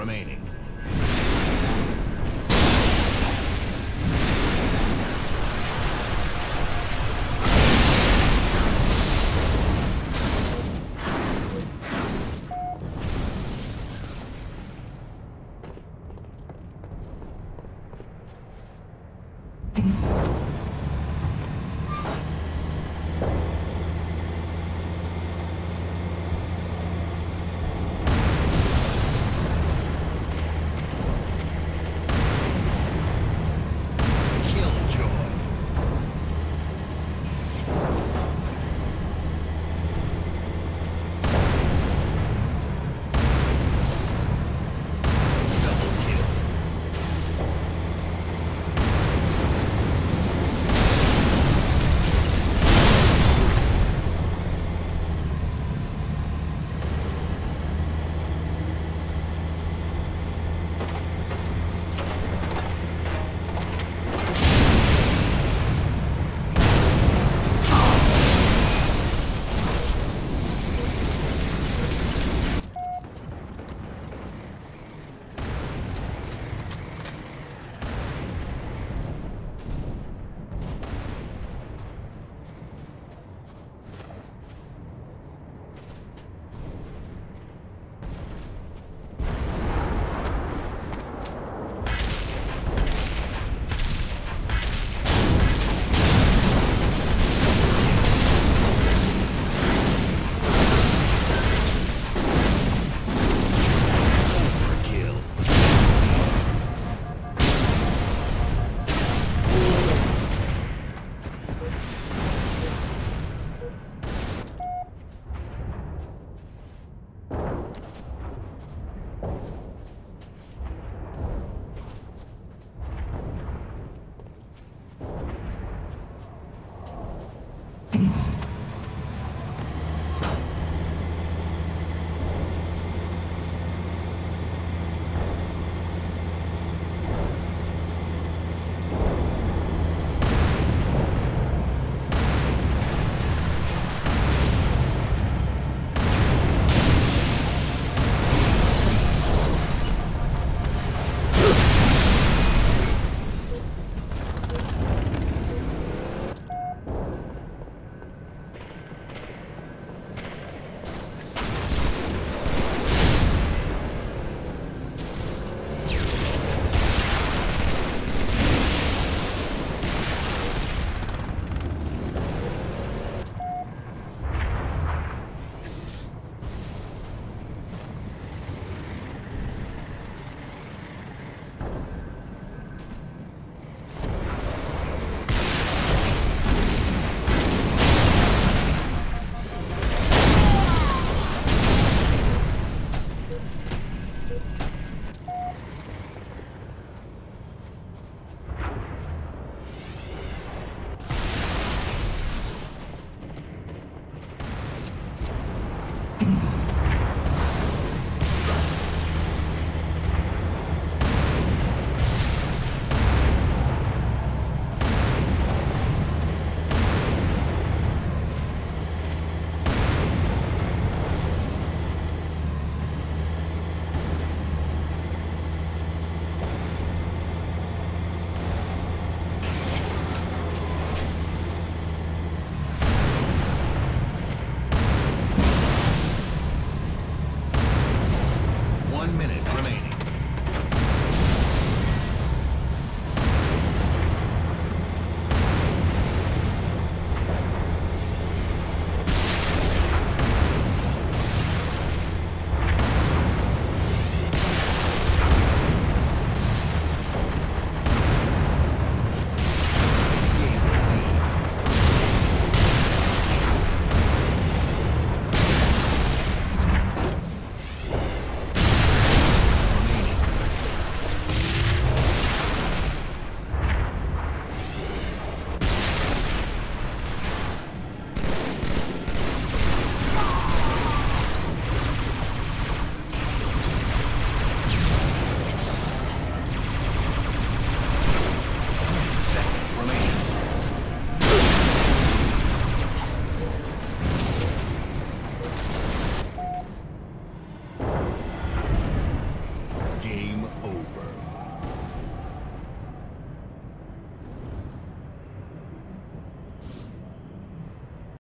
Remaining.